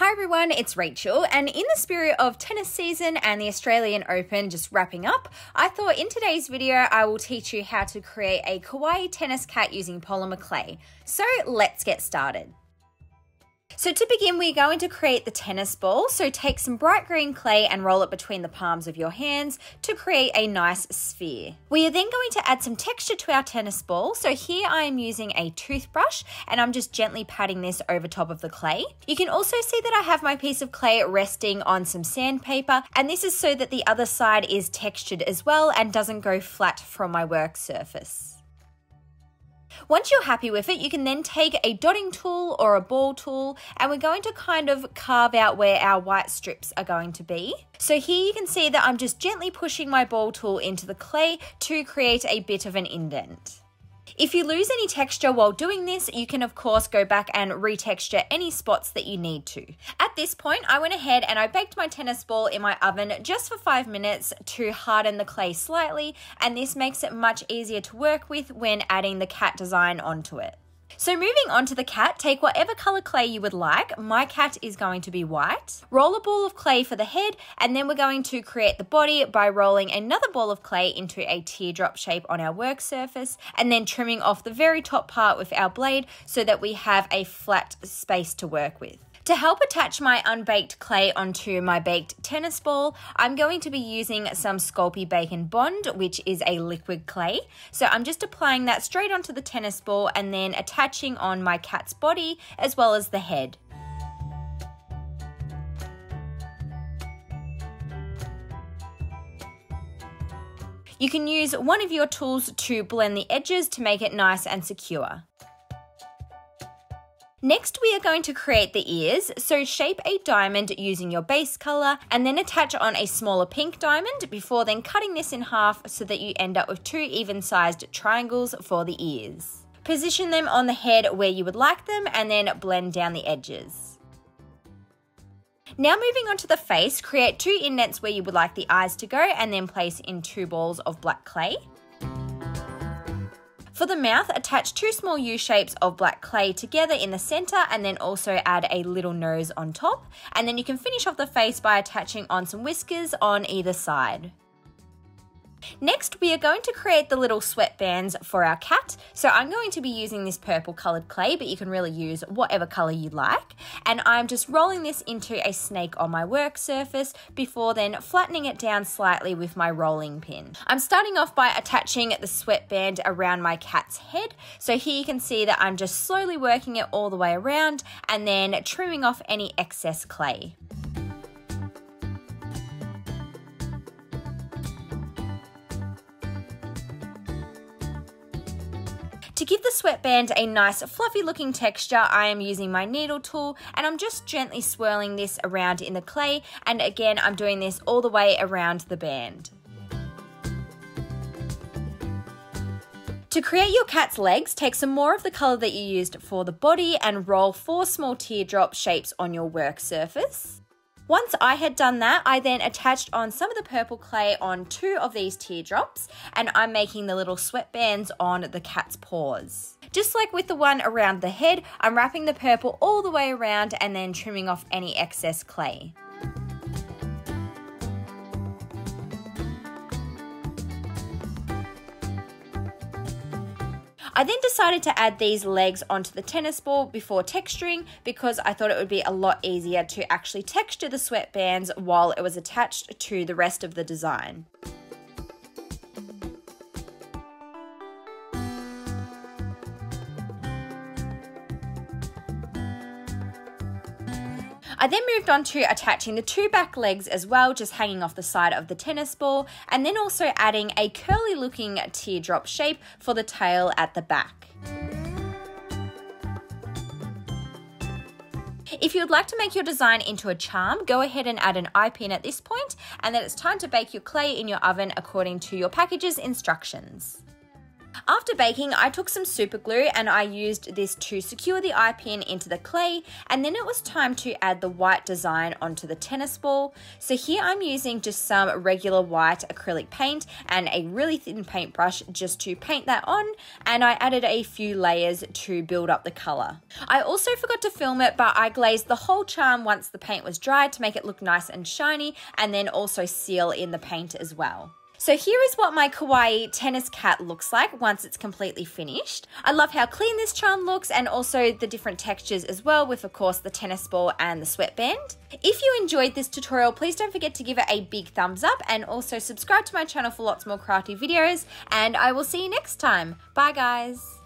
Hi everyone, it's Rachel, and in the spirit of tennis season and the Australian Open just wrapping up, I thought in today's video I will teach you how to create a kawaii tennis cat using polymer clay. So let's get started. So to begin, we're going to create the tennis ball. So take some bright green clay and roll it between the palms of your hands to create a nice sphere. We are then going to add some texture to our tennis ball. So here I am using a toothbrush and I'm just gently patting this over top of the clay. You can also see that I have my piece of clay resting on some sandpaper and this is so that the other side is textured as well and doesn't go flat from my work surface. Once you're happy with it, you can then take a dotting tool or a ball tool and we're going to kind of carve out where our white strips are going to be. So here you can see that I'm just gently pushing my ball tool into the clay to create a bit of an indent. If you lose any texture while doing this, you can of course go back and retexture any spots that you need to. At this point, I went ahead and I baked my tennis ball in my oven just for five minutes to harden the clay slightly, and this makes it much easier to work with when adding the cat design onto it. So moving on to the cat, take whatever color clay you would like. My cat is going to be white. Roll a ball of clay for the head, and then we're going to create the body by rolling another ball of clay into a teardrop shape on our work surface, and then trimming off the very top part with our blade so that we have a flat space to work with. To help attach my unbaked clay onto my baked tennis ball, I'm going to be using some Sculpey Bake and Bond, which is a liquid clay. So I'm just applying that straight onto the tennis ball and then attaching on my cat's body as well as the head. You can use one of your tools to blend the edges to make it nice and secure. Next, we are going to create the ears. So shape a diamond using your base color and then attach on a smaller pink diamond before then cutting this in half so that you end up with two even sized triangles for the ears. Position them on the head where you would like them and then blend down the edges. Now moving on to the face, create two indents where you would like the eyes to go and then place in two balls of black clay. For the mouth, attach two small U-shapes of black clay together in the center and then also add a little nose on top. And then you can finish off the face by attaching on some whiskers on either side. Next, we are going to create the little sweatbands for our cat. So I'm going to be using this purple colored clay, but you can really use whatever color you like. And I'm just rolling this into a snake on my work surface before then flattening it down slightly with my rolling pin. I'm starting off by attaching the sweatband around my cat's head. So here you can see that I'm just slowly working it all the way around and then trimming off any excess clay. To give the sweatband a nice fluffy looking texture, I am using my needle tool and I'm just gently swirling this around in the clay and again I'm doing this all the way around the band. To create your cat's legs, take some more of the colour that you used for the body and roll four small teardrop shapes on your work surface. Once I had done that, I then attached on some of the purple clay on two of these teardrops and I'm making the little sweatbands on the cat's paws. Just like with the one around the head, I'm wrapping the purple all the way around and then trimming off any excess clay. I then decided to add these legs onto the tennis ball before texturing because I thought it would be a lot easier to actually texture the sweatbands while it was attached to the rest of the design. I then moved on to attaching the two back legs as well, just hanging off the side of the tennis ball, and then also adding a curly looking teardrop shape for the tail at the back. If you would like to make your design into a charm, go ahead and add an eye pin at this point, and then it's time to bake your clay in your oven according to your package's instructions. After baking, I took some super glue and I used this to secure the eye pin into the clay and then it was time to add the white design onto the tennis ball. So here I'm using just some regular white acrylic paint and a really thin paintbrush just to paint that on and I added a few layers to build up the colour. I also forgot to film it but I glazed the whole charm once the paint was dry to make it look nice and shiny and then also seal in the paint as well. So here is what my kawaii tennis cat looks like once it's completely finished. I love how clean this charm looks and also the different textures as well with of course the tennis ball and the sweatband. If you enjoyed this tutorial, please don't forget to give it a big thumbs up and also subscribe to my channel for lots more crafty videos and I will see you next time. Bye guys!